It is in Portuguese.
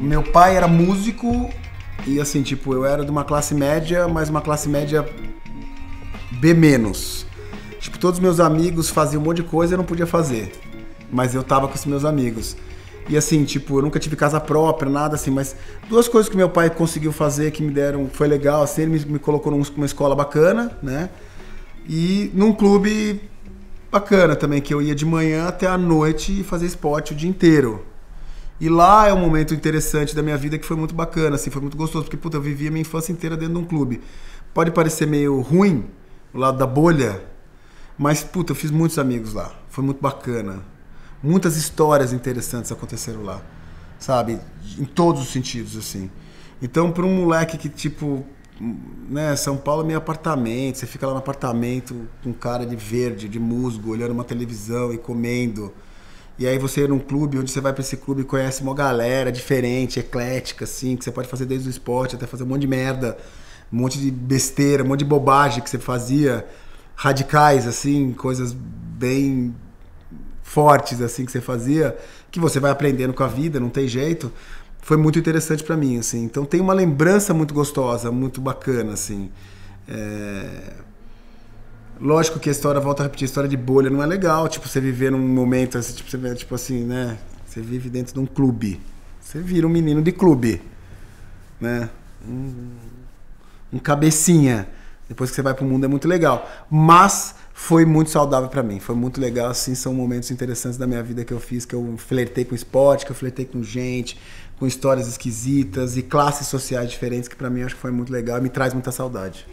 meu pai era músico e assim, tipo, eu era de uma classe média, mas uma classe média B menos. Tipo, todos meus amigos faziam um monte de coisa e eu não podia fazer. Mas eu tava com os meus amigos. E assim, tipo, eu nunca tive casa própria, nada assim, mas duas coisas que meu pai conseguiu fazer que me deram, foi legal, assim, ele me, me colocou numa escola bacana, né? E num clube bacana também, que eu ia de manhã até a noite e fazer esporte o dia inteiro. E lá é um momento interessante da minha vida que foi muito bacana, assim, foi muito gostoso, porque puta, eu vivi a minha infância inteira dentro de um clube. Pode parecer meio ruim, o lado da bolha, mas puta, eu fiz muitos amigos lá. Foi muito bacana. Muitas histórias interessantes aconteceram lá, sabe? Em todos os sentidos, assim. Então, para um moleque que, tipo, né, São Paulo é meio apartamento, você fica lá no apartamento com cara de verde, de musgo, olhando uma televisão e comendo. E aí você ir num clube onde você vai para esse clube e conhece uma galera diferente, eclética, assim, que você pode fazer desde o esporte até fazer um monte de merda, um monte de besteira, um monte de bobagem que você fazia, radicais, assim, coisas bem fortes, assim, que você fazia, que você vai aprendendo com a vida, não tem jeito. Foi muito interessante para mim, assim. Então tem uma lembrança muito gostosa, muito bacana, assim. É Lógico que a história, volta a repetir, a história de bolha não é legal, tipo, você viver num momento, assim, tipo, você tipo assim, né? Você vive dentro de um clube. Você vira um menino de clube, né? Um, um cabecinha. Depois que você vai pro mundo é muito legal. Mas foi muito saudável para mim. Foi muito legal, assim, são momentos interessantes da minha vida que eu fiz, que eu flertei com esporte, que eu flertei com gente, com histórias esquisitas e classes sociais diferentes, que para mim acho que foi muito legal e me traz muita saudade.